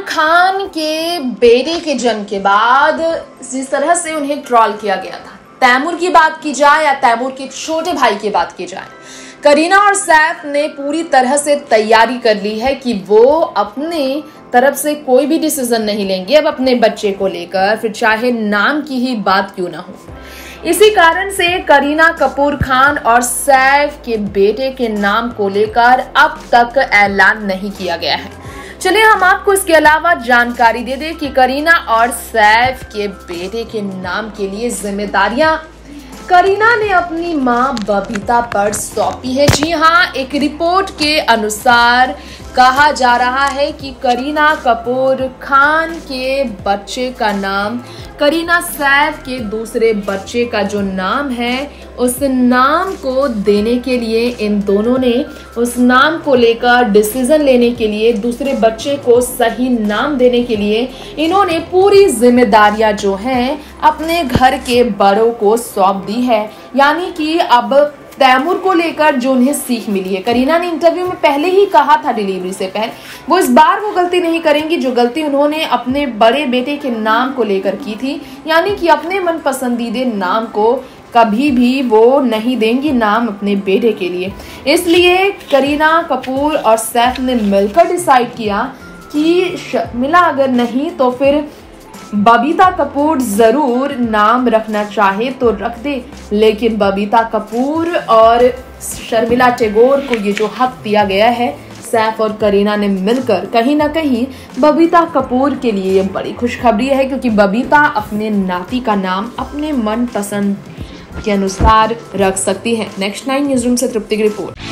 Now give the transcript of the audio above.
खान के बेटे के जन्म के बाद जिस तरह से उन्हें ट्रॉल किया गया था। तैमूर की बात की जाए या तैमूर के छोटे भाई की बात की जाए, करीना और सैफ ने पूरी तरह से तैयारी कर ली है कि वो अपने तरफ़ से कोई भी डिसीज़न नहीं लेंगे। अब अपने बच्चे को लेकर, फिर चाहे नाम की ही बात क्यों ना हो। इसी कारण से करीना कपूर खान और सैफ के बेटे के नाम को लेकर अब तक ऐलान नहीं किया गया है। चलिए हम आपको इसके अलावा जानकारी दे दें कि करीना और सैफ के बेटे के नाम के लिए जिम्मेदारियाँ। करीना ने अपनी माँ बबीता पर सौंपी है। जी हाँ, एक रिपोर्ट के अनुसार कहा जा रहा है कि करीना कपूर खान के बच्चे का नाम, करीना सैफ के दूसरे बच्चे का जो नाम है, उस नाम को देने के लिए इन दोनों ने, उस नाम को लेकर डिसीज़न लेने के लिए, दूसरे बच्चे को सही नाम देने के लिए, इन्होंने पूरी जिम्मेदारियाँ जो हैं, अपने घर के बड़ों को सौंप दी है। यानी कि अब तैमूर को लेकर जो उन्हें सीख मिली है। करीना ने इंटरव्यू में पहले ही कहा था डिलीवरी से पहले। वो इस बार वो गलती नहीं करेंगी, जो गलती उन्होंने अपने बड़े बेटे के नाम को लेकर की थी, यानी कि अपने मन पसंदीदे नाम को कभी भी वो नहीं देंगी नाम अपने बेटे के लिए। इसलिए करीना कपूर और सैफ ने मिलकर डिसाइड किया कि शर्मिला अगर नहीं तो फिर बबीता कपूर ज़रूर नाम रखना चाहे तो रख दे, लेकिन बबीता कपूर और शर्मिला टेगोर को ये जो हक दिया गया है, सैफ और करीना ने मिलकर कहीं ना कहीं बबीता कपूर के लिए ये बड़ी खुशखबरी है, क्योंकि बबीता अपने नाती का नाम अपने मन पसंद के अनुसार रख सकती है। नेक्स्ट नाइन न्यूज़ रूम से तृप्ति की रिपोर्ट।